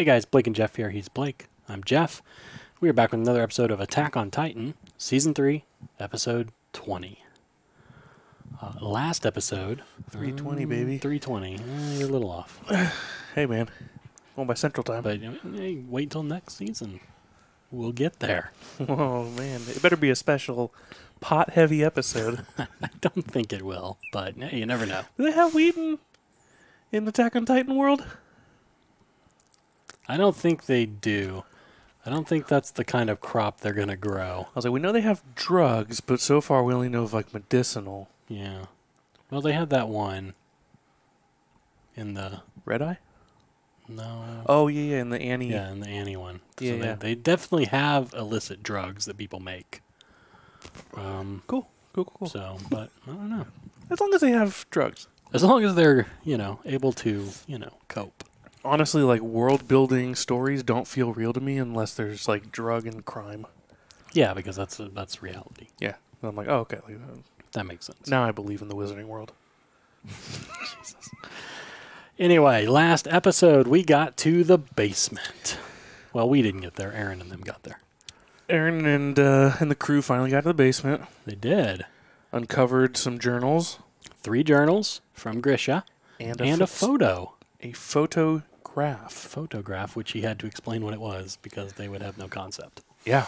Hey guys, Blake and Jeff here. He's Blake. I'm Jeff. We are back with another episode of Attack on Titan, Season 3, Episode 20. Uh, last episode, 320, baby. 320. Eh, you're a little off. Hey, man. Going by Central Time. But know, hey, wait till next season. We'll get there. oh, man. It better be a special pot heavy episode. I don't think it will, but hey, you never know. Do they have weed in, in Attack on Titan world? I don't think they do. I don't think that's the kind of crop they're going to grow. I was like, we know they have drugs, but so far we only know of like medicinal. Yeah. Well, they had that one in the. Red Eye? No. Oh, yeah, yeah, in the Annie. Yeah, in the Annie one. Yeah, so they, yeah. they definitely have illicit drugs that people make. Um, Cool. Cool, cool, cool. so, but I don't know. As long as they have drugs. As long as they're, you know, able to, you know, cope. Honestly, like world building stories don't feel real to me unless there's like drug and crime. Yeah, because that's that's reality. Yeah. And I'm like, oh, okay. Like, uh, That makes sense. now I believe in the wizarding world. Jesus. Anyway, last episode we got to the basement. Well, we didn't get there. Eren and them got there. Eren and uh, and the crew finally got to the basement, They did. uncovered some journals Three journals from Grisha and a, and a pho- photo. a photograph. Photograph, which he had to explain what it was because they would have no concept. Yeah.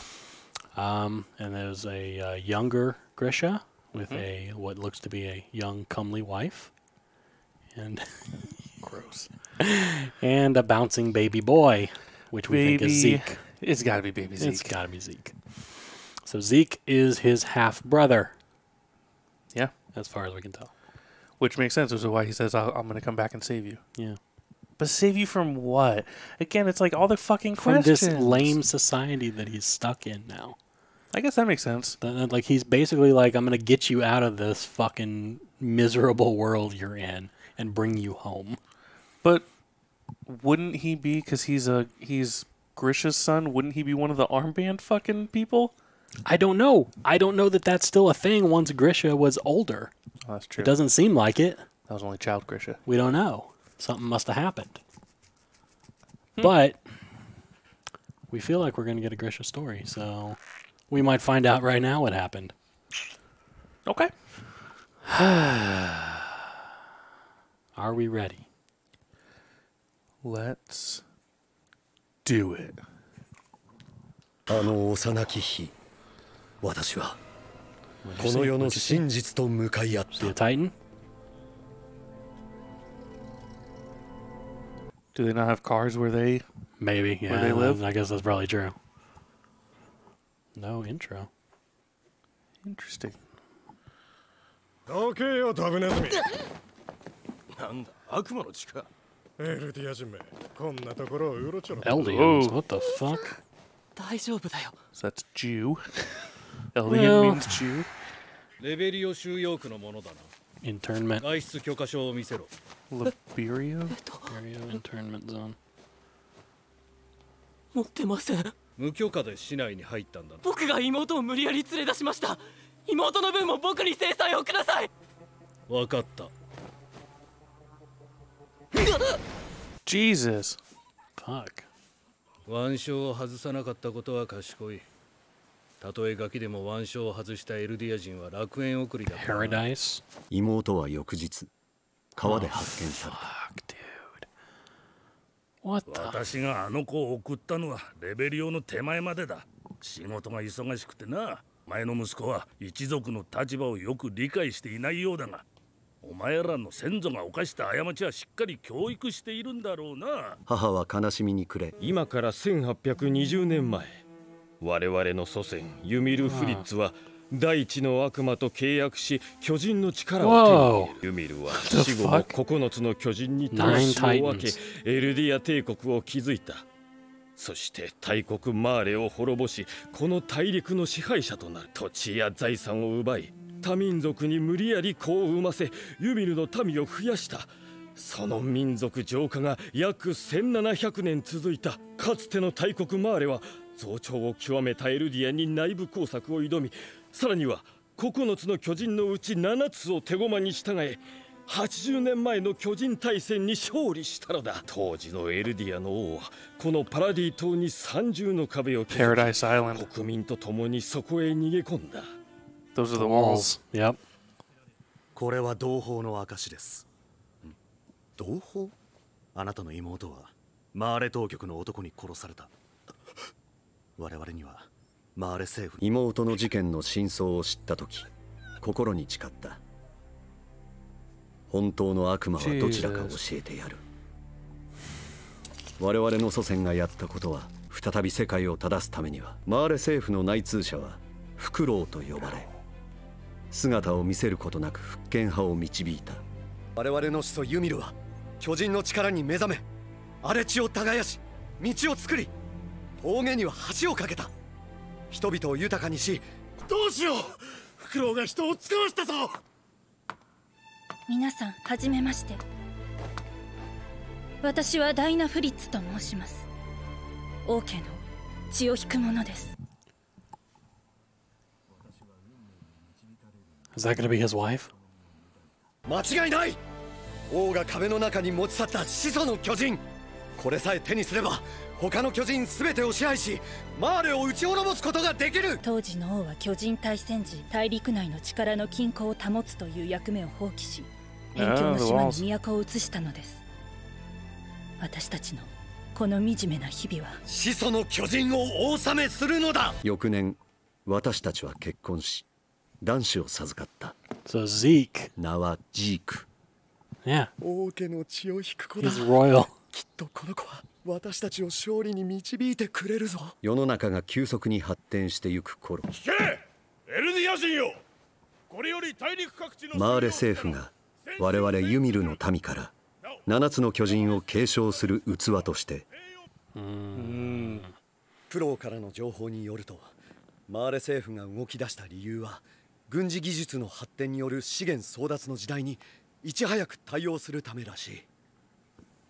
Um, and there's a uh, younger Grisha with a what looks to be a young, comely wife, and Gross. and a bouncing baby boy, which we think is Zeke. It's got to be baby Zeke. It's got to be Zeke. So Zeke is his half brother, yeah. as far as we can tell. Which makes sense. Which is why he says, I'm going to come back and save you. Yeah. But save you from what? Again, it's like all the fucking From questions. this lame society that he's stuck in now. I guess that makes sense. Like he's basically like, I'm gonna get you out of this fucking miserable world you're in and bring you home. But wouldn't he be, because he's a he's Grisha's son, wouldn't he be one of the armband fucking people? I don't know. I don't know that that's still a thing once Grisha was older. Oh, that's true. It doesn't seem like it. That was only child Grisha. We don't know Something must have happened. But we feel like we're going to get a Grisha story, so we might find out right now what happened. Okay. Are we ready? Let's do it. あの幼き日私は What'd こ you の say? 世の What'd you say? 真実と向かい合っ See a た Do they not have cars where they? Maybe. Yeah. they live? I guess that's probably true. No intro. Interesting. どけよドブネズミなんだ悪魔の力エルディア人めこんなところをうろちょろ Eldians? Whoa. What the fuck? 大丈夫だよ So that's Jew. Eldian Well- means Jew. レベリオ収容区のものだな Internment. 外出許可証を見せろ Liberio? Area internment zone. 持ってません無許可で市内に入ったんだな僕が妹を無理やり連れ出しました妹の分も僕に制裁をください分かった Jesus. Fuck. 腕章を外さなかったことは賢いたとえガキでも腕章を外したエルディア人は楽園送りだからな Paradise? 妹は翌日 川で発見された Fuck, dude. What the? 私があの子を送ったのはレベリオの手前までだ仕事が忙しくてな前の息子は一族の立場をよく理解していないようだがお前らの先祖が犯した過ちはしっかり教育しているんだろうな母は悲しみに暮れ今から1820年前我々の祖先ユミル・フリッツは大地の悪魔と契約し巨人の力を手に入れる。ユミルは死後も fuck? 9つの巨人に魂を分けエルディア帝国を築いた。そして大国マーレを滅ぼしこの大陸の支配者となる土地や財産を奪い多民族に無理やり子を産ませユミルの民を増やした。その民族浄化が約1700年続いた。かつての大国マーレは増長を極めたエルディアに内部工作を挑みさらには9つの巨人のうち7つを手駒に従え80年前の巨人大戦に勝利したのだ当時のエルディアの王はこのパラディ島に三重の壁を築き.国民と共にそこへ逃げ込んだ Those are the walls. Yep. これは同胞の証ですん同胞？あなたの妹はマーレ当局の男に殺された我々にはマーレ政府妹の事件の真相を知った時心に誓った。本当の悪魔はどちらか教えてやる。我々の祖先がやったことは再び世界を正すためにはマーレ政府の内通者はフクロウと呼ばれ姿を見せることなく復権派を導いた。我々の始祖ユミルは巨人の力に目覚め荒れ地を耕し道を作り峠には橋を架けた人々を豊かにしどうしよう。フクロウが人を使わしたぞ。皆さんはじめまして。私はダイナ・フリッツと申します。王家の血を引く者です。Is that going to be his wife? 間違いない。王が壁の中に持ち去った始祖の巨人。これさえ手にすれば他の巨人全てを支配しマーレを打ち滅ぼすことができる当時の王は巨人大戦時大陸内の力の均衡を保つという役目を放棄し辺境の島に都を移したのです私たちのこの惨めな日々は始祖の巨人をお納めするのだ翌年私たちは結婚し男子を授かった So Zeke. 名はジーク Yeah. 王家の血を引く子だ He's royal. きっとこの子は私たちを勝利に導いてくれるぞ。世の中が急速に発展してゆく頃。聞けエルディア人よ。これより大陸各地のマーレ政府が我々ユミルの民から7つの巨人を継承する器として。プロからの情報によるとマーレ政府が動き出した理由は軍事技術の発展による資源争奪の時代にいち早く対応するためらしい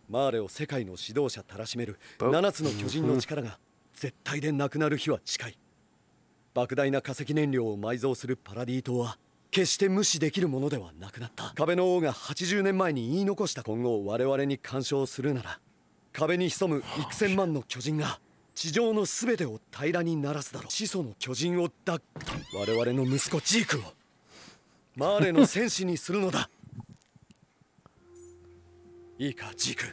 マーレを世界の指導者たらしめる7つの巨人の力が絶対でなくなる日は近い。莫大な化石燃料を埋蔵するパラディ島は決して無視できるものではなくなった。壁の王が80年前に言い残した。今後我々に干渉するなら壁に潜む幾千万の巨人が地上の全てを平らにならすだろう。始祖の巨人をだ我々の息子ジークをマーレの戦士にするのだいいかジーク。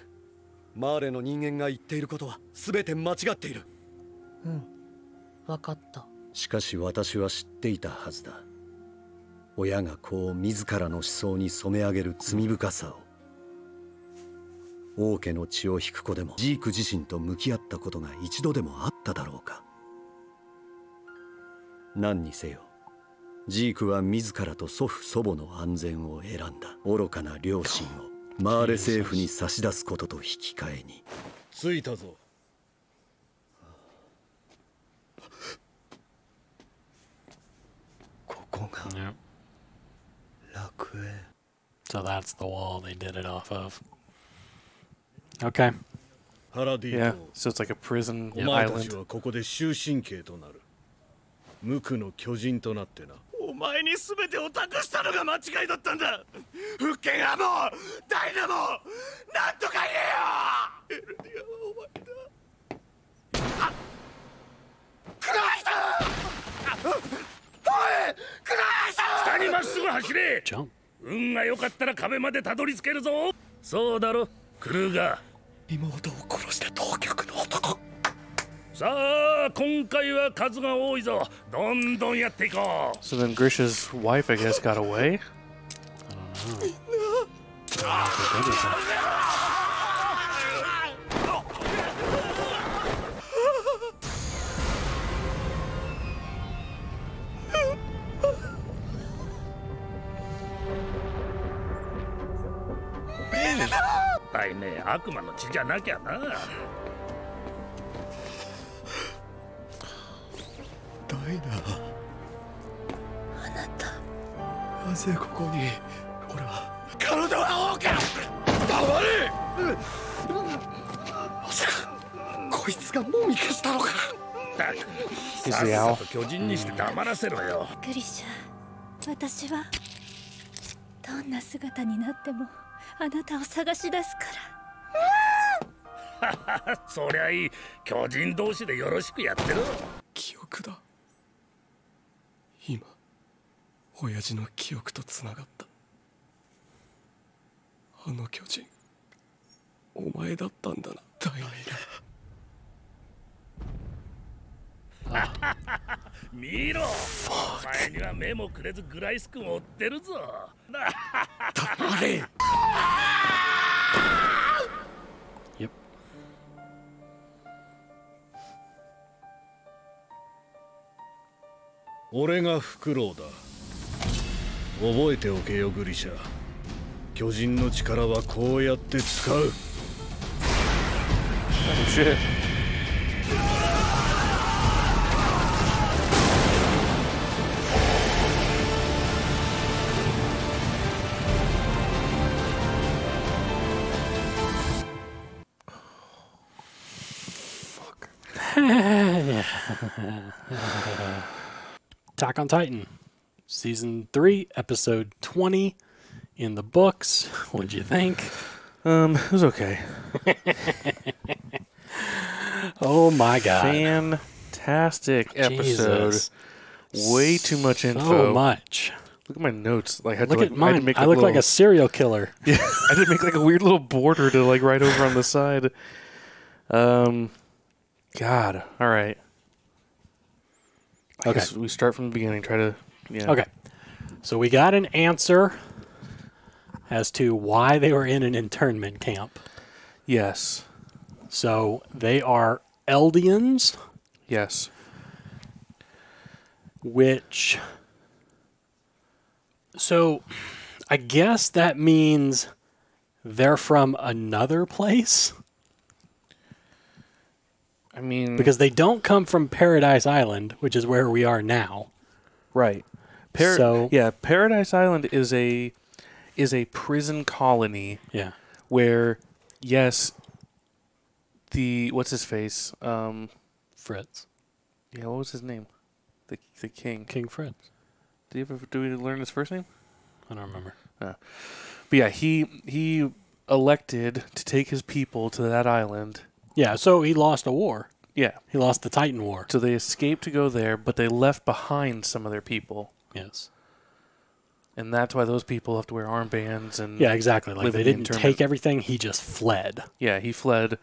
マーレの人間が言っていることは全て間違っている。うん。分かった。しかし私は知っていたはずだ。親が子を自らの思想に染め上げる罪深さを。王家の血を引く子でもジーク自身と向き合ったことが一度でもあっただろうか。何にせよジークは自らと祖父祖母の安全を選んだ。愚かな両親をマーレ政府に差し出すことと引き換えに着いたぞここが.楽園 So that's the wall they did it off of. Okay. パラディ Yeah. 島 So it's like a prison お前たち island. はここで終身刑となる無垢の巨人となってなお前に全てを託したのが間違いだったんだ。復権派もダイナもなんとか言えよ。エルディアはお前だ。あクライト。おいクライト。下にまっすぐ走れ.運が良かったら壁までたどり着けるぞ。そうだろクルーガー。妹を殺した当局の男さあ今回は数が多いぞ。どんどんやっていこう。So then Grisha's wife, I guess, got away? Oh, はいね悪魔の血じゃなきゃなダイナあなた。なぜここに俺は。彼女は王か黙れ。まさかこいつがもみ消したのか。さっさ.と巨人にして黙らせろよ。グリシャ私はどんな姿になってもあなたを探し出すから。そりゃいい。巨人同士でよろしくやってろ。記憶だ今親父の記憶とつながった。あの巨人お前だったんだな。大名見ろ。お前には目もくれずグライス君を追ってるぞ。黙れ。Yep. 俺がフクロウだ覚えておけよグリシャ。巨人の力はこうやって使う。Oh. Attack on Titan, season three, episode twenty, in the books. What'd you think? Um, it was okay. Oh my god! Fantastic episode. Jesus. Way too much info. So much. Look at my notes. Like I had Look to, at like, I had to mine. make I look like a serial killer. Yeah, I did make like a weird little border to like right over on the side. Um, God. All right. I Okay. guess we start from the beginning. Try to. Yeah. Okay. So we got an answer as to why they were in an internment camp. Yes. So they are Eldians, Yes. which. So I guess that means they're from another place I mean, because they don't come from Paradise Island, which is where we are now. right. Par- So- yeah, Paradise Island is a is a prison colony Yeah. where yes, the what's his face? Um, Fritz. yeah, what was his name? The the king. King Fritz. Did you ever do we learn his first name? I don't remember. But yeah, he he elected to take his people to that island. Yeah, so he lost a war. Yeah. He lost the Titan War. So they escaped to go there, but they left behind some of their people. Yes. And that's why those people have to wear armbands and Yeah, exactly. Like they the didn't internment. take everything, he just fled. Yeah, he fled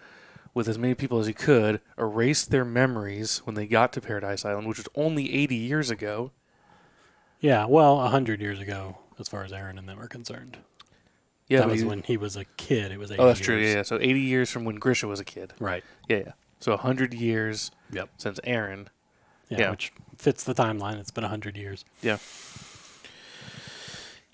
with as many people as he could, erased their memories when they got to Paradise Island, which was only 80 years ago. Yeah, well, a hundred years ago, as far as Eren and them are concerned. Yeah, that was he- when he was a kid. It was 80 Oh, that's true. years. Yeah, yeah. So 80 years from when Grisha was a kid. Right. Yeah, yeah. So 100 years Yep. since Eren. Yeah, Yeah. which fits the timeline. It's been a hundred years. Yeah.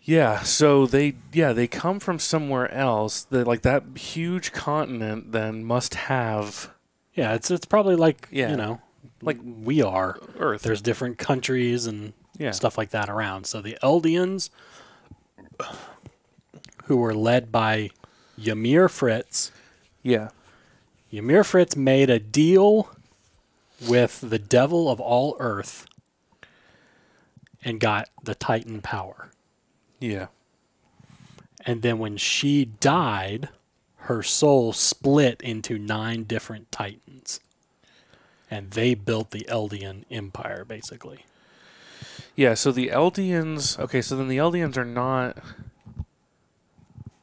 Yeah, so they yeah, they come from somewhere else. That like that huge continent then must have Yeah, it's it's probably like Yeah. you know, Like like we are. Earth. There's different countries and Yeah. stuff like that around. So the Eldians, who were led by Ymir Fritz, Yeah. Ymir Fritz made a deal with the devil of all Earth and got the Titan power. Yeah. And then when she died, her soul split into nine different Titans. And they built the Eldian Empire, basically. Yeah, so the Eldians okay, so then the Eldians are not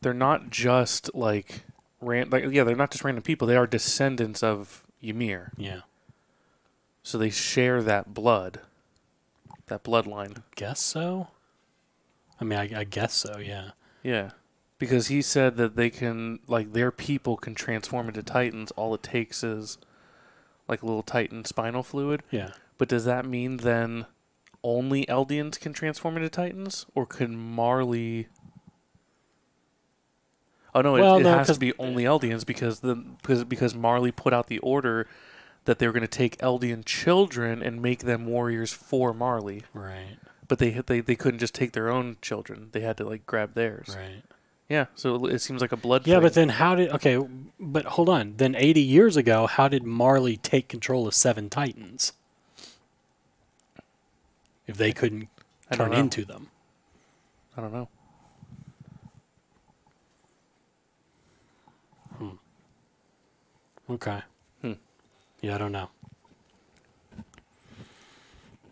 they're not just like ran like yeah, they're not just random people. They are descendants of Ymir. Yeah. So they share that blood. That bloodline. Guess so. I mean, I, I guess so, yeah. Yeah. Because he said that they can like their people can transform into titans. All it takes is like a little titan spinal fluid. Yeah. But does that mean then only Eldians can transform into titans, or could Marley? Oh no, it, Well, it no, has to be only Eldians because the because because Marley put out the order that they were going to take Eldian children and make them warriors for Marley. Right. But they they they couldn't just take their own children. They had to like grab theirs. Right. Yeah, so it seems like a blood. Yeah, but then how did? Okay, but hold on. Then eighty years ago, how did Marley take control of Seven Titans? If they couldn't turn into them, I don't know. Hmm. Okay. Yeah, I don't know.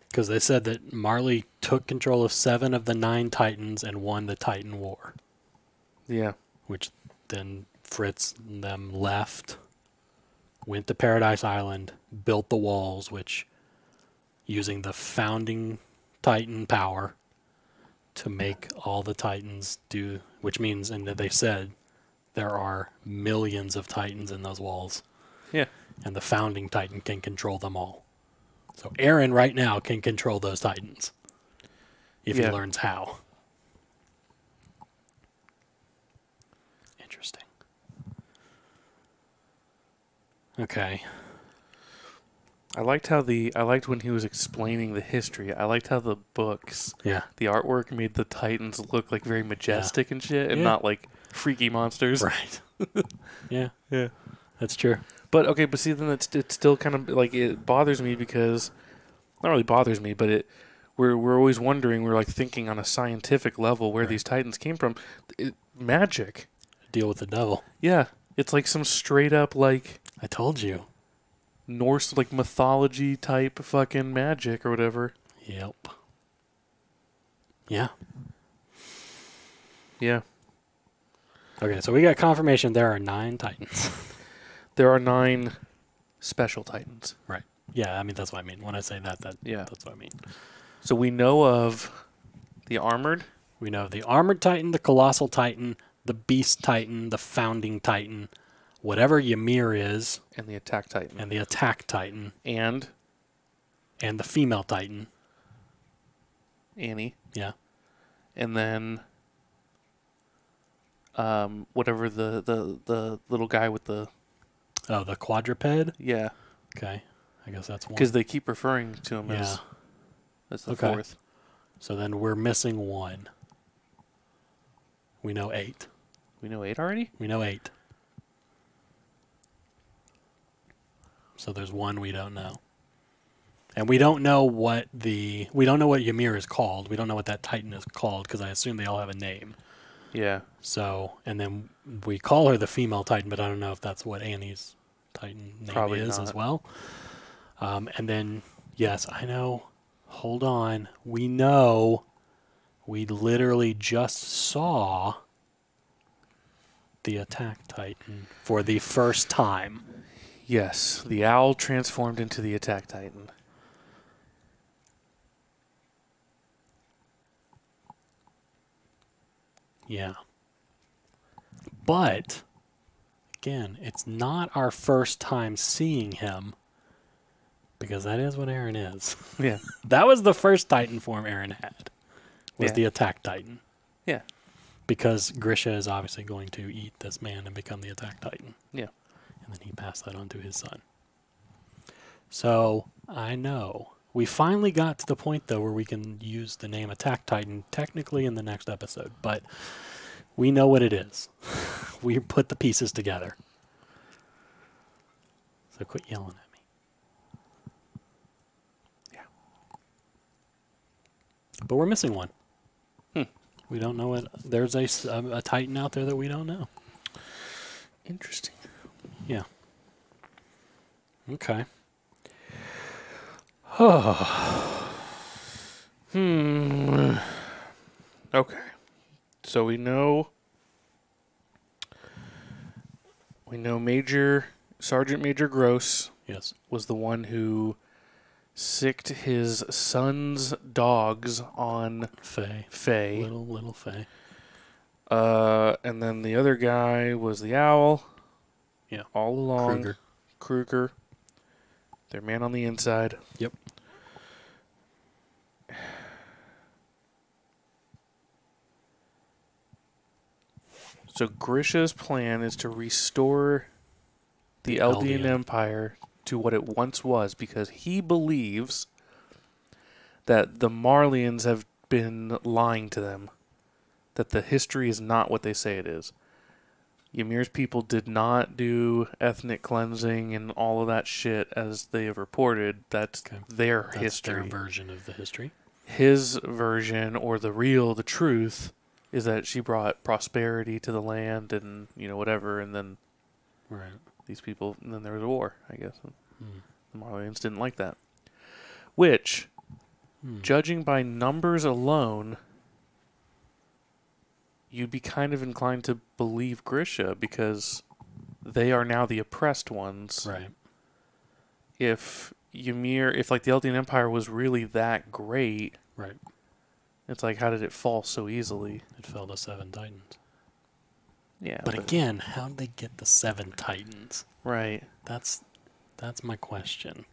Because they said that Marley took control of seven of the nine Titans and won the Titan War. Yeah. Which then Fritz and them left, went to Paradise Island, built the walls, which using the founding Titan power to make all the Titans do, which means, and they said there are millions of Titans in those walls. Yeah. And the founding Titan can control them all. So Eren right now can control those Titans if Yeah. he learns how. Interesting. Okay. I liked how the I liked when he was explaining the history. I liked how the books, Yeah. the artwork made the Titans look like very majestic and shit, and Yeah. not like freaky monsters. Right. yeah. Yeah. That's true. But okay, but see, then it's it's still kind of like it bothers me because not really bothers me, but it we're we're always wondering, we're like thinking on a scientific level where these Titans came from. It, magic. Deal with the devil. Yeah, it's like some straight up like I told you. Norse like mythology type fucking magic or whatever. Yep. Yeah. Yeah. Okay, so we got confirmation there are nine Titans. There are nine special Titans. right. Yeah, I mean that's what I mean. When I say that that Yeah. that's what I mean. So we know of the armored. We know the armored Titan, the colossal Titan, the beast Titan, the founding Titan, whatever Ymir is, and the attack Titan. and the attack Titan, And and the female Titan. Annie. Yeah. And then um whatever the, the, the little guy with the Oh, the quadruped. yeah. Okay, I guess that's one. Because they keep referring to him as Yeah. as the Okay. fourth. So then we're missing one. We know eight. We know eight already? We know eight. So there's one we don't know. And we don't know what the we don't know what Ymir is called. We don't know what that Titan is called because I assume they all have a name. Yeah. So and then we call her the female Titan, but I don't know if that's what Annie's Titan name Probably is as well. Um, and then yes, I know. Hold on, we know. We literally just saw the attack Titan for the first time. Yes. The owl transformed into the attack Titan. Yeah. But again, it's not our first time seeing him because that is what Eren is. Yeah. that was the first Titan form Eren had. Was Yeah. the attack Titan. Yeah. Because Grisha is obviously going to eat this man and become the attack Titan. Yeah. And then he passed that on to his son. So I know. We finally got to the point though where we can use the name Attack Titan technically in the next episode, but we know what it is. we put the pieces together. So quit yelling at me. Yeah. But we're missing one. Hmm. We don't know what. There's a a Titan out there that we don't know. Interesting. Yeah. Okay. Oh. Hmm. Okay. So we know we know Major Sergeant Major Gross Yes. was the one who sicked his son's dogs on Faye. Faye. Little little Faye. Uh, and then the other guy was the owl. Yeah. All along. Kruger. Kruger. Their man on the inside. Yep. So Grisha's plan is to restore the, The Eldian Eldian. Empire to what it once was because he believes that the Marleyans have been lying to them. That the history is not what they say it is. Ymir's people did not do ethnic cleansing and all of that shit as they have reported. That's Okay. their That's history their version of the history. his version or the real the truth is that she brought prosperity to the land and you know whatever and then Right. these people, and then there was a war, I guess. Hmm. The Marleyans didn't like that. Which, Hmm. judging by numbers alone, you'd be kind of inclined to believe Grisha because they are now the oppressed ones. Right. If Ymir, if like the Eldian Empire was really that great, Right. It's like how did it fall so easily? It fell to seven titans. Yeah, But again, how did they get the seven titans? right. That's that's my question.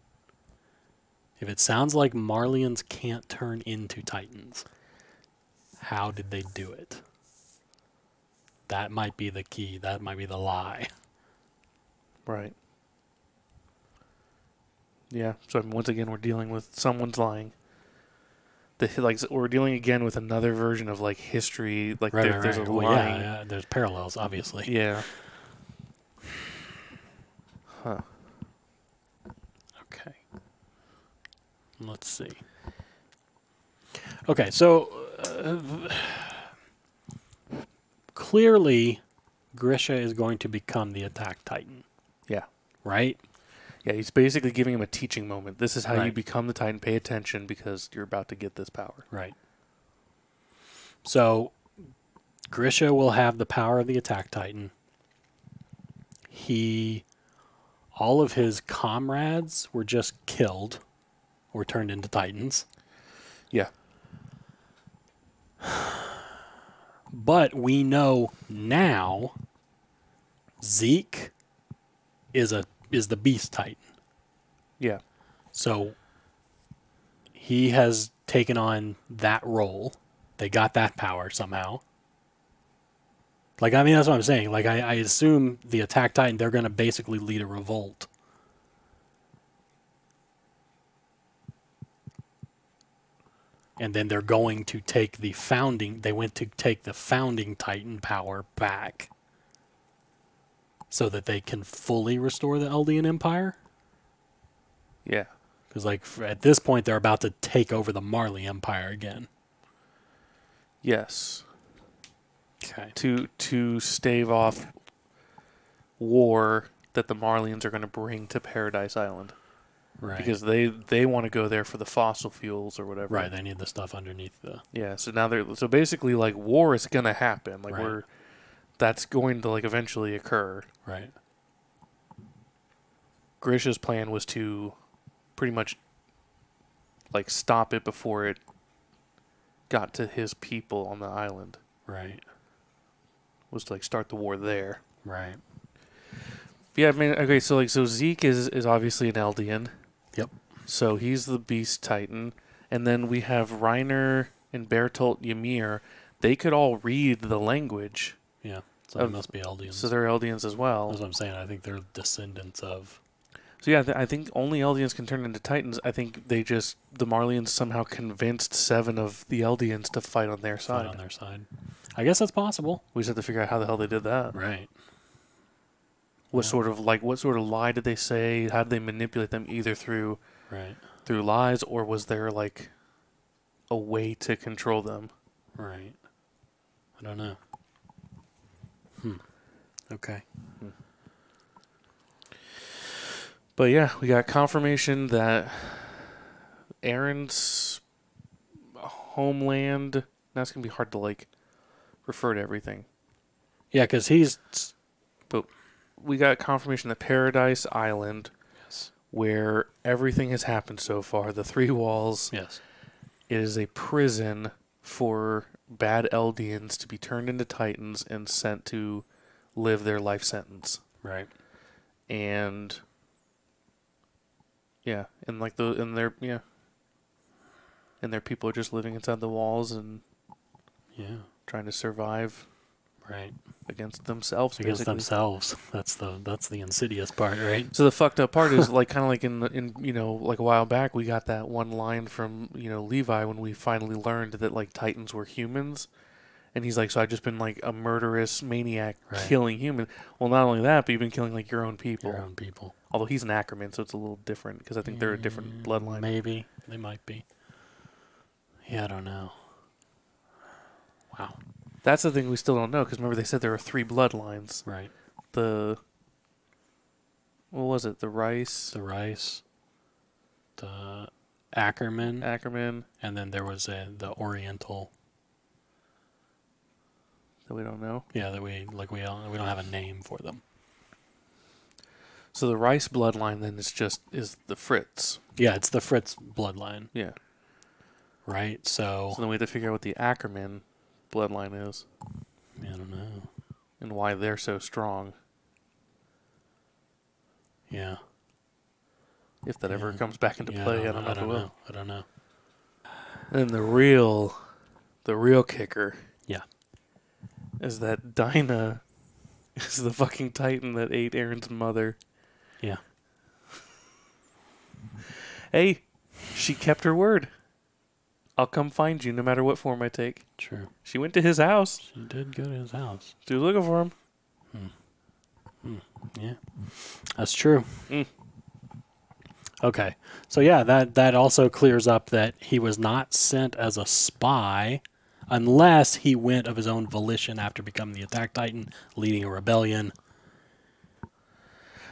If it sounds like Marleyans can't turn into titans, how did they do it? That might be the key. That might be the lie. Right. Yeah. So once again, we're dealing with someone's lying. The like we're dealing again with another version of like history. Like Right, there, right, there's right. a Well, lying. yeah, yeah, there's parallels, obviously. Yeah. Huh. Okay. Let's see. Okay, so uh, clearly Grisha is going to become the attack titan, Yeah. right? Yeah. He's basically giving him a teaching moment. This is how you become the Titan. Pay attention because you're about to get this power. Right. So Grisha will have the power of the attack titan. He all of his comrades were just killed or turned into titans. Yeah. But we know now Zeke is a is the beast titan. Yeah. So he has taken on that role. They got that power somehow. Like I mean that's what I'm saying. Like I, I assume the attack titan they're gonna basically lead a revolt. And then they're going to take the founding they went to take the founding titan power back. So that they can fully restore the Eldian Empire. Yeah. Because like at this point they're about to take over the Marley Empire again. Yes. Okay. To to stave off war that the Marleyans are going to bring to Paradise Island. Right. Because they they want to go there for the fossil fuels or whatever. right, they need the stuff underneath the Yeah, so now they're so basically like war is gonna happen. Like Right. we're that's going to like eventually occur. right. Grisha's plan was to pretty much like stop it before it got to his people on the island. Right. Was to like start the war there. Right. Yeah, I mean okay, so like so Zeke is is obviously an Eldian. Yep. So he's the Beast Titan. And then we have Reiner and Bertolt Ymir. They could all read the language. Yeah. So they must be Eldians. So they're Eldians as well. That's what I'm saying. I think they're descendants of So yeah, th- I think only Eldians can turn into Titans. I think they just the Marleyans somehow convinced seven of the Eldians to fight on their side. fight on their side. I guess that's possible. We just have to figure out how the hell they did that. Right. What sort of like what sort of lie did they say? How did they manipulate them either through Right. through lies or was there like a way to control them? Right. I don't know. Hmm. Okay. But yeah, we got confirmation that Eren's homeland. Now it's gonna be hard to like refer to everything. Yeah, because he's But we got confirmation that Paradise Island, yes, where everything has happened so far, the three walls, yes, it is a prison for bad Eldians to be turned into Titans and sent to live their life sentence. right. And yeah, and like the and their yeah. And their people are just living inside the walls and Yeah. trying to survive Right. against themselves. Against basically. themselves. That's the that's the insidious part, right? So the fucked up part is like kind of like in the- in you know like a while back we got that one line from you know Levi when we finally learned that like Titans were humans, and he's like, so I've just been like a murderous maniac Right. killing human. Well, not only that, but you've been killing like your own people. Your own people. Although he's an Ackerman, so it's a little different because I think they're a different bloodline. Maybe they might be. Yeah, I don't know. Wow. That's the thing we still don't know because remember they said there are three bloodlines. Right. The what was it? The Reiss, the Reiss, the Ackerman, Ackerman and then there was a, the Oriental. That we don't know. Yeah, that we like we don't we don't have a name for them. So the Reiss bloodline then is just is the Fritz. Yeah, it's the Fritz bloodline, Yeah. right? So, So then we have to figure out what the Ackerman bloodline is I don't know. and why they're so strong. Yeah, If that ever comes back into yeah, play, I don't know I if it don't will. know. I don't know. And the real, the real kicker. Is that Dinah is the fucking Titan that ate Eren's mother. Yeah. Hey, she kept her word. I'll come find you no matter what form I take. True. She went to his house. She did go to his house. She was looking for him. Yeah, that's true. Mm. Okay, so yeah, that that also clears up that he was not sent as a spy, unless he went of his own volition after becoming the Attack Titan, leading a rebellion.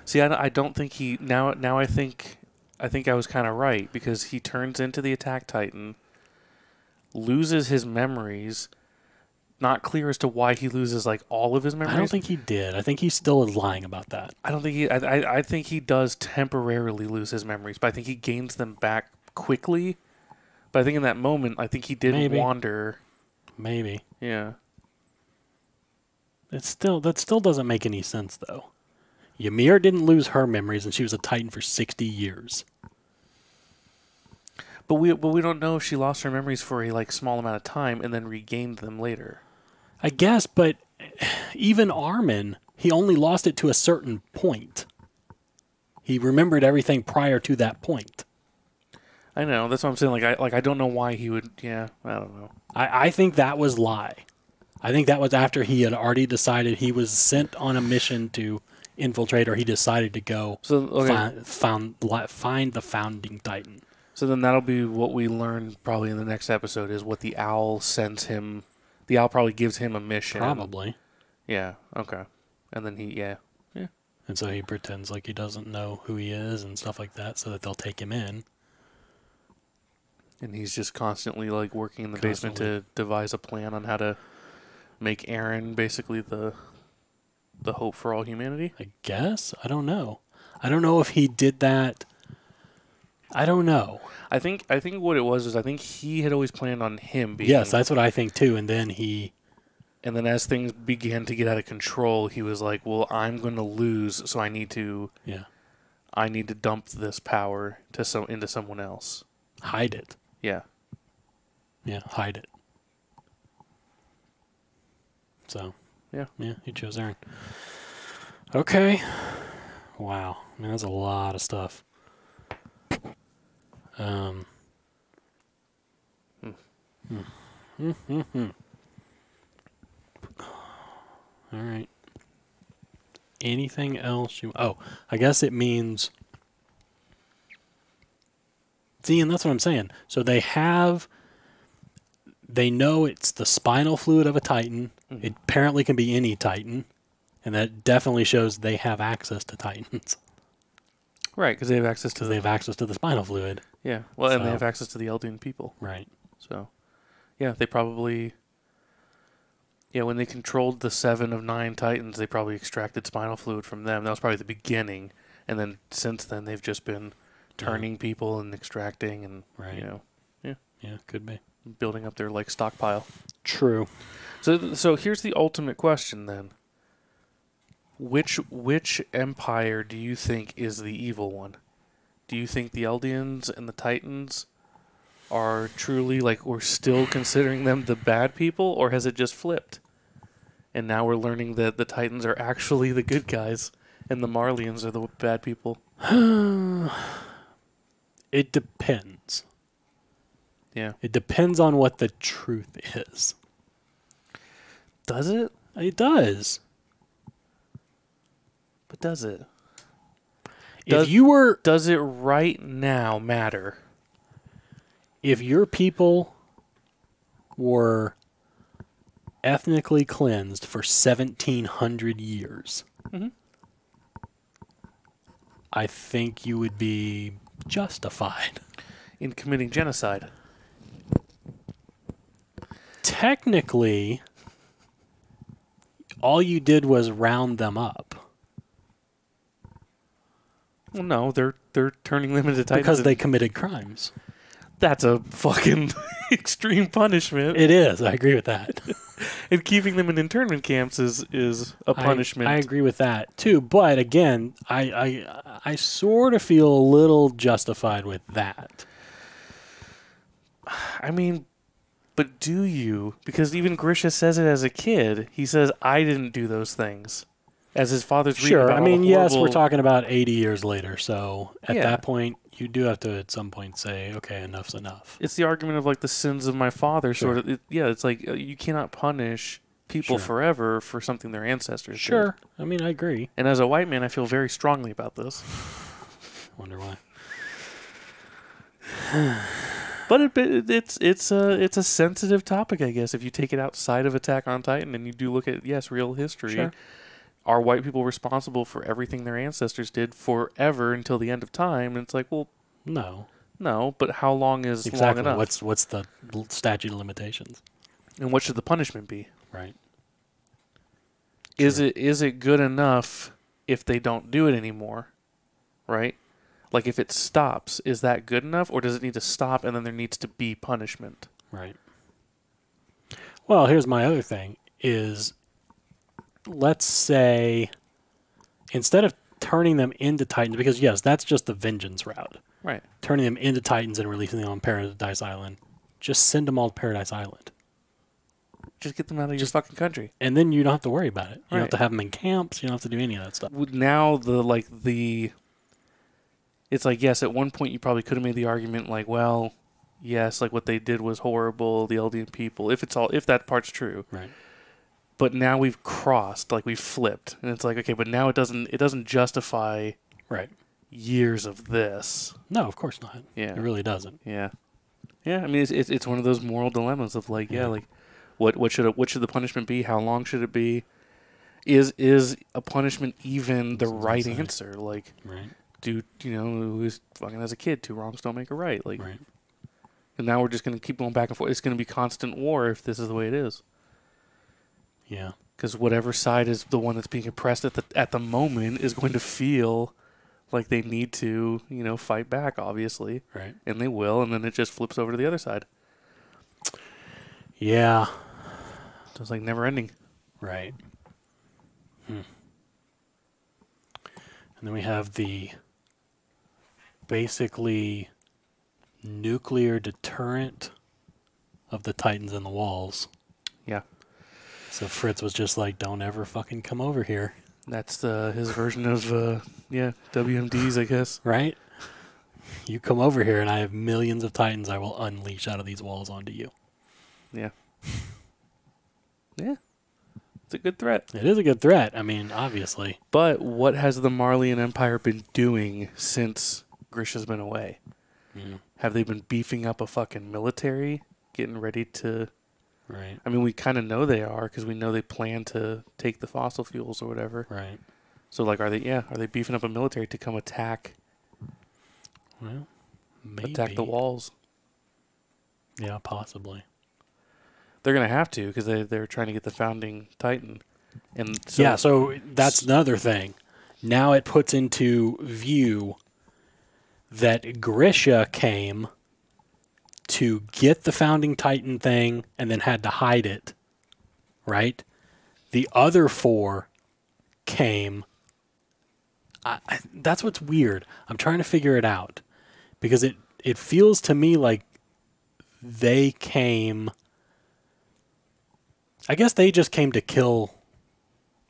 See, I, I don't think he now. Now I think I think I was kind of right because he turns into the Attack Titan, loses his memories. Not clear as to why he loses like all of his memories. I don't think he did. I think he still is lying about that. I don't think he. I, I, I think he does temporarily lose his memories, but I think he gains them back quickly. But I think in that moment, I think he did Maybe. wander. Maybe Yeah. it's still that still doesn't make any sense though. Ymir didn't lose her memories, and she was a Titan for sixty years. But we but we don't know if she lost her memories for a like small amount of time and then regained them later. I guess, but even Armin, he only lost it to a certain point. He remembered everything prior to that point. I know. That's what I'm saying. Like I like I don't know why he would. Yeah, I don't know. I, I think that was lie. I think that was after he had already decided he was sent on a mission to infiltrate, or he decided to go So okay. find, found, find the founding Titan. So then that'll be what we learn probably in the next episode is what the owl sends him. The owl probably gives him a mission. Probably. Yeah. Okay. And then he yeah yeah And so he pretends like he doesn't know who he is and stuff like that so that they'll take him in. And he's just constantly like working in the basement to devise a plan on how to make Eren basically the the hope for all humanity. I guess. I don't know. I don't know if he did that. I don't know. I think I think what it was is I think he had always planned on him being Yes, that's what I think too. And then he, and then as things began to get out of control, he was like, "Well, I'm going to lose, so I need to yeah, I need to dump this power to some into someone else." hide it. Yeah. Yeah, hide it. So, Yeah. yeah, he chose Eren. Okay. Wow, man, that's a lot of stuff. Um. Hmm, hmm, hmm. All right. Anything else you? Oh, I guess it means. See, and that's what I'm saying. So they have. They know it's the spinal fluid of a Titan. Mm-hmm. It apparently can be any Titan, and that definitely shows they have access to Titans Right, because they have access to the they have access to the spinal fluid. yeah. Well, and they have access to the Eldian people. Right. So, yeah, they probably. Yeah, when they controlled the seven of nine Titans, they probably extracted spinal fluid from them. That was probably the beginning, and then since then they've just been turning people and extracting and Right. you know, yeah, Yeah, could be. building up their like stockpile. True. So, so here's the ultimate question then. Which which empire do you think is the evil one? Do you think the Eldians and the Titans are truly like we're still considering them the bad people, or has it just flipped? And now we're learning that the Titans are actually the good guys, and the Marleyans are the bad people. It depends. Yeah. It depends on what the truth is. Does it? It does. But does it? if you were Does it right now matter? if your people were ethnically cleansed for 1700 years Mhm. I think you would be justified. in committing genocide. Technically, all you did was round them up Well, no, they're they're turning them into titans because they committed crimes. That's a fucking extreme punishment. It is. I agree with that. and keeping them in internment camps is is a I- punishment. I, agree with that too. But again, I I, I sort of feel a little justified with that. I mean, but do you? Because even Grisha says it as a kid. He says, "I didn't do those things." As his father's Sure. I mean, yes, we're talking about 80 years later. So at Yeah. that point, you do have to at some point say, okay, enough's enough. It's the argument of like the sins of my father, sort of. It, yeah, it's like uh, you cannot punish people Sure. forever for something their ancestors did. Sure. I mean, I agree. And as a white man, I feel very strongly about this. I wonder why. But it, it, it's it's a it's a sensitive topic, I guess. If you take it outside of Attack on Titan and you do look at yes, real history, Sure. Are white people responsible for everything their ancestors did forever until the end of time? And it's like, well, No. no. But how long is Exactly. long enough? What's what's the statute of limitations? and what should the punishment be? Right. Is it is it good enough if they don't do it anymore? Right? Like if it stops, is that good enough or does it need to stop and then there needs to be punishment? Right. Well, here's my other thing is let's say instead of turning them into titans because yes, that's just the vengeance route. Right. Turning them into titans and releasing them on Paradise Island. Just send them all to Paradise Island. Just get them out of your fucking country. And then you don't have to worry about it. You don't have to have them in camps, you don't have to do any of that stuff. Now the like the it's like yes at one point you probably could have made the argument like well yes like what they did was horrible the Eldian people if it's all if that part's true Right. But now we've crossed like we've flipped and it's like okay but now it doesn't it doesn't justify Right. years of this No, of course not. Yeah. It really doesn't. yeah yeah I mean it's it's, it's one of those moral dilemmas of like yeah, Yeah. like what what should it, what should the punishment be how long should it be is is a punishment even the right answer like Right. do you know who's fucking as a kid two wrongs don't make a right like Right. and now we're just going to keep going back and forth it's going to be constant war if this is the way it is Yeah. because whatever side is the one that's being oppressed at the at the moment is going to feel like they need to you know fight back obviously Right. and they will and then it just flips over to the other side Yeah. so it's like never ending Right. Hmm. And then we have the basically nuclear deterrent of the Titans and the walls. So Fritz was just like, "Don't ever fucking come over here." that's uh, his version of uh, yeah WMDs I guess Right? You come over here and I have millions of Titans I will unleash out of these walls onto you. yeah yeah it's a good threat It is a good threat. I mean, obviously. But what has the Marleyan Empire been doing since Grisha's been away? Yeah. Have they been beefing up a fucking military, getting ready to? Right. I mean, we kind of know they are because we know they plan to take the fossil fuels or whatever. Right. So, like, are they? Yeah, are they beefing up a military to come attack Well, maybe. attack the walls? Yeah, possibly. They're gonna have to because they they're trying to get the founding Titan. And so, yeah, so that's another thing. Now it puts into view that Grisha came to get the founding titan thing and then had to hide it. Right? The other four came I, I, that's what's weird. I'm trying to figure it out because it it feels to me like they came I guess they just came to kill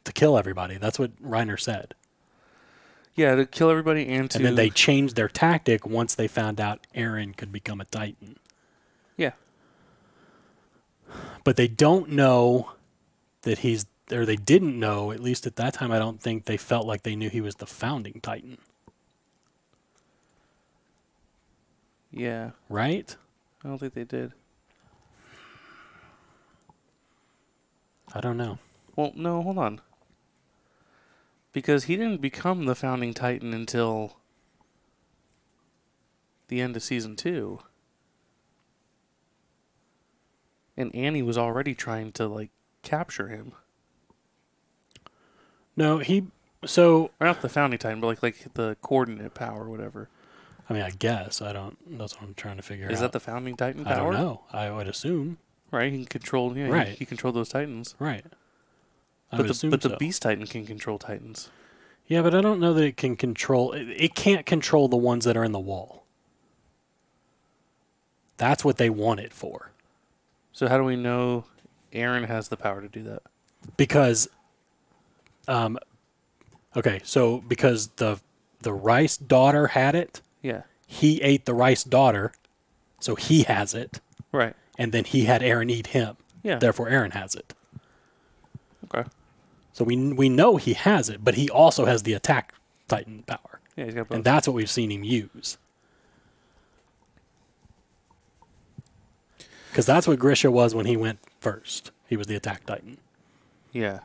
to kill everybody. That's what Reiner said. yeah, to kill everybody and to And then they changed their tactic once they found out Eren could become a Titan. But they don't know that he's or they didn't know, at least at that time I don't think they felt like they knew he was the founding Titan. yeah. Right? I don't think they did. I don't know. Well, no, hold on. Because he didn't become the founding titan until the end of season two. And Annie was already trying to like capture him. No, he. So or not the founding titan, but like like the coordinate power, or whatever. I mean, I guess I don't. That's what I'm trying to figure Is out. Is that the founding titan power? I don't know. I would assume. Right, he can control. Yeah, Right. He, he controlled those titans. Right. I But the but the beast titan can control titans. Yeah, but I don't know that it can control. It, it can't control the ones that are in the wall. That's what they want it for. So how do we know Eren has the power to do that? because um okay so because the the Reiss daughter had it Yeah. he ate the Reiss daughter so he has it Right. and then he had Eren eat him Yeah. therefore Eren has it Okay. so we we know he has it but he also has the attack titan power Yeah, he's got both. and that's what we've seen him use because that's what grisha was when he went first he was the attack titan Yeah.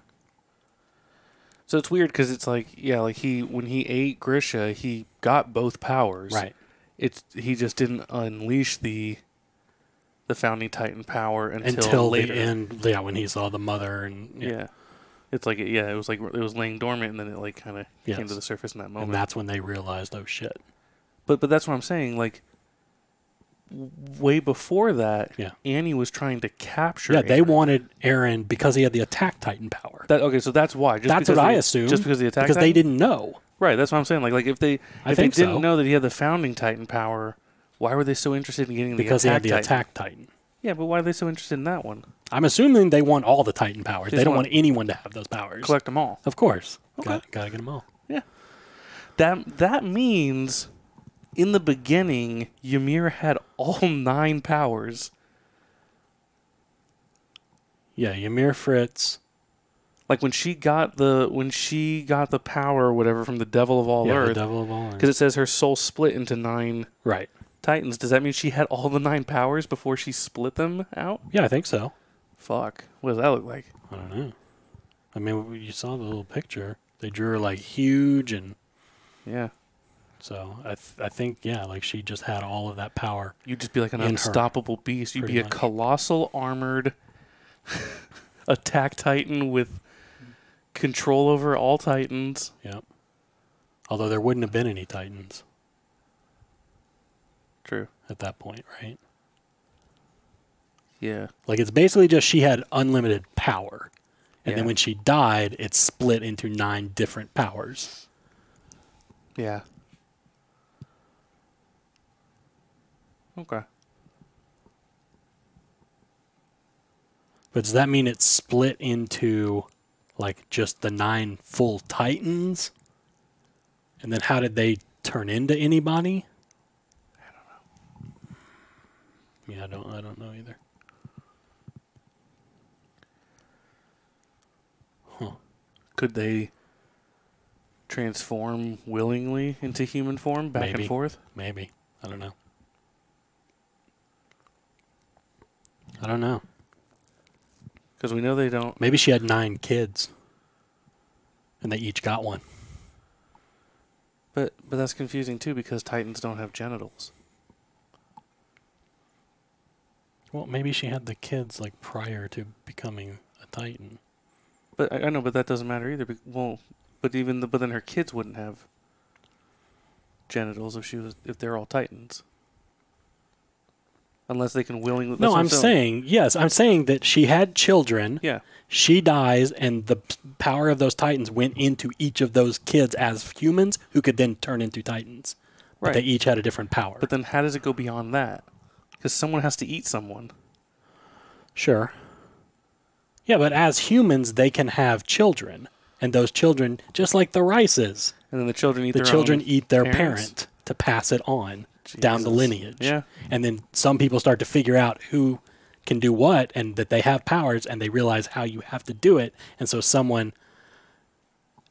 So it's weird because it's like yeah, like he when he ate Grisha, he got both powers. Right. It's he just didn't unleash the the founding titan power until, until later. the end yeah when he saw the mother and Yeah. It's like yeah, it was like it was laying dormant and then it like kind of came to the surface in that moment. and that's when they realized oh shit But but that's what I'm saying. Like way before that, Yeah. Annie was trying to capture. yeah they Eren. wanted Eren because he had the attack titan power that. Okay, so that's why. Just that's what i assume. Just because the attack. because they didn't know Right. That's what I'm saying. Like like if they I if they didn't so. know that he had the founding Titan power, why were they so interested in getting the because he had the Titan? attack titan Yeah, but why are they so interested in that one? i'm assuming they want all the titan powers They they don't want- want anyone to have those powers Collect them all. of course Okay. Got, gotta get them all Yeah. That that means in the beginning, Ymir had all nine powers. yeah ymir fritz Like when she got the when she got the power or whatever from the devil of all yeah, the devil of all because it says her soul split into nine right titans. Does that mean she had all the nine powers before she split them out? yeah i think so Fuck. What does that look like? i don't know i mean you saw the little picture they drew her like huge and Yeah. So i, th- I think yeah like she just had all of that power You'd just be like an in her, unstoppable beast. You'd be a much. colossal armored attack titan with control over all titans. Yep. Although there wouldn't have been any Titans True. at that point, right? Yeah. Like it's basically just she had unlimited power. And then when she died, it split into nine different powers. Yeah. Okay. But does that mean it's split into like just the nine full Titans? And then how did they turn into anybody? I don't know. Yeah, I don't I don't know either. Huh. Could they transform willingly into human form back Maybe. and forth? Maybe. I don't know. I don't know. Because we know they don't. Maybe she had nine kids. And they each got one. But but that's confusing too because titans don't have genitals. Well, maybe she had the kids like prior to becoming a Titan. But I, I know, but that doesn't matter either. Well, but even the, but then her kids wouldn't have genitals if she was if they're all titans. Unless they can willingly. No, I'm saying, yes, I'm saying that she had children. Yeah. She dies, and the power of those Titans went into each of those kids as humans who could then turn into Titans. But Right. they each had a different power. But then how does it go beyond that? Because someone has to eat someone. Sure. Yeah, but as humans, they can have children. And those children, just like the Reisses, And then the children eat the their children own eat their parents? parent to pass it on down the lineage. Yeah. And then some people start to figure out who can do what and that they have powers and they realize how you have to do it. And so someone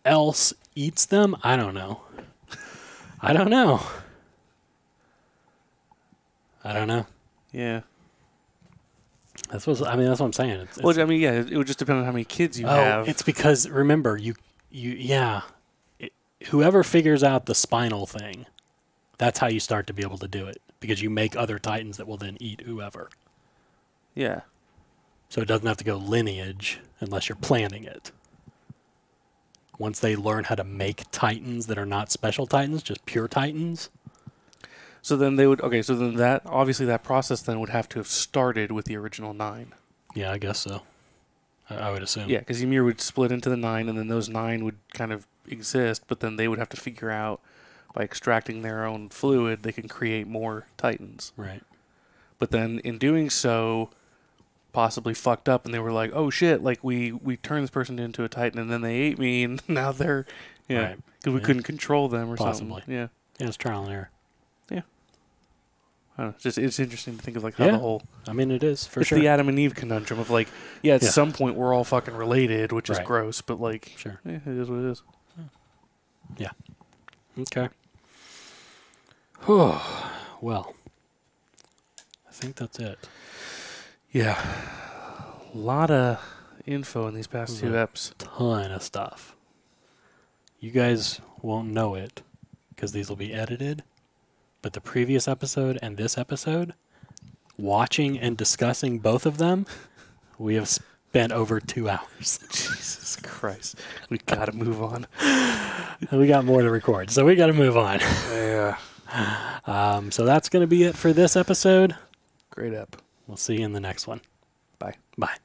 else eats them. I don't know. I don't know. I don't know. Yeah. That's what I mean. That's what I'm saying. It's, Well, it's- I mean, yeah, it would just depend on how many kids you oh, have. it's because remember you, you yeah, whoever figures out the spinal thing, that's how you start to be able to do it because you make other titans that will then eat whoever. Yeah. So it doesn't have to go lineage unless you're planning it. Once they learn how to make titans that are not special titans, just pure titans. So then they would okay. So then that obviously that process then would have to have started with the original nine. Yeah, I guess so. I, I would assume. Yeah, because Ymir would split into the nine, and then those nine would kind of exist, but then they would have to figure out by extracting their own fluid, they can create more titans. Right. But then in doing so, possibly fucked up, and they were like, "Oh shit! Like we we turned this person into a titan, and then they ate me, and now they're yeah, Right. because we Yeah. couldn't control them or Possibly. something." Yeah. Yeah, it's trial and error. Yeah. Know. It's just it's interesting to think of like how Yeah. the whole I mean, it is for it's sure. the Adam and Eve conundrum of like, yeah, at Yeah. some point we're all fucking related, which is gross, but like, Sure. yeah, it is what it is. Yeah. Okay. well, I think that's it. Yeah. A lot of info in these past two mm-hmm. eps. Ton of stuff. You guys won't know it because these will be edited. But the previous episode and this episode, watching and discussing both of them, we have spent over two hours. Jesus Christ. We gotta move on. We got more to record, so we got to move on. Yeah. Um, so that's going to be it for this episode. Great up. We'll see you in the next one. Bye. Bye.